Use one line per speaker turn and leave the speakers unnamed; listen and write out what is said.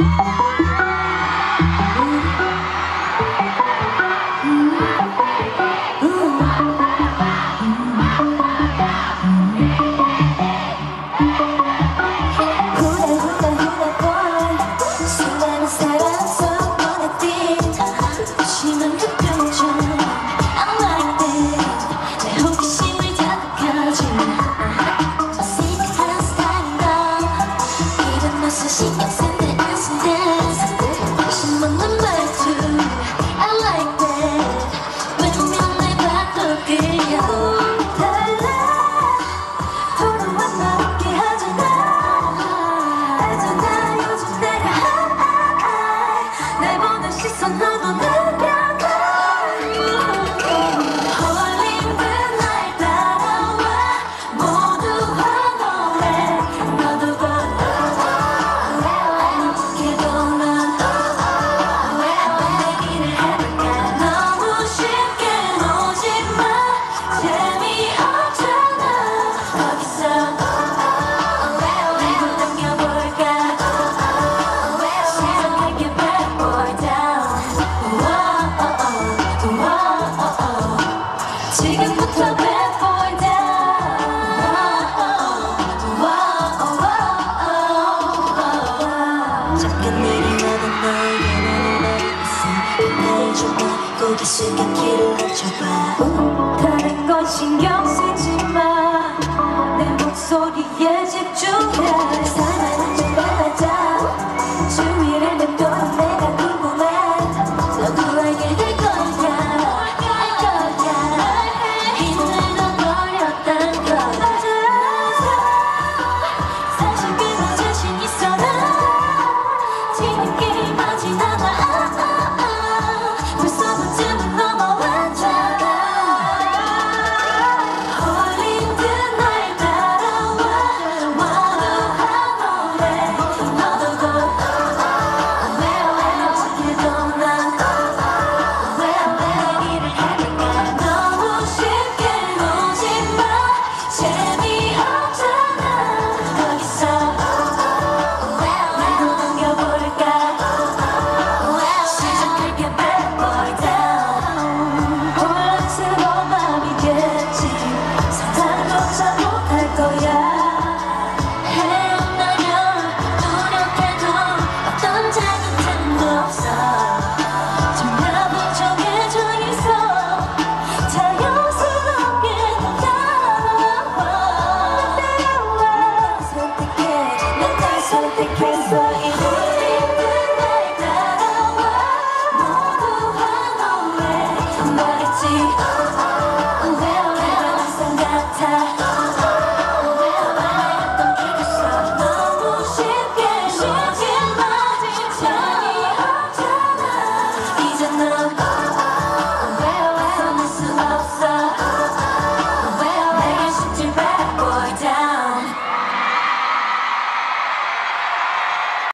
Bye. another 고개 숙여 길을 낮춰봐 다른 건 신경 쓰지 마내 목소리에 집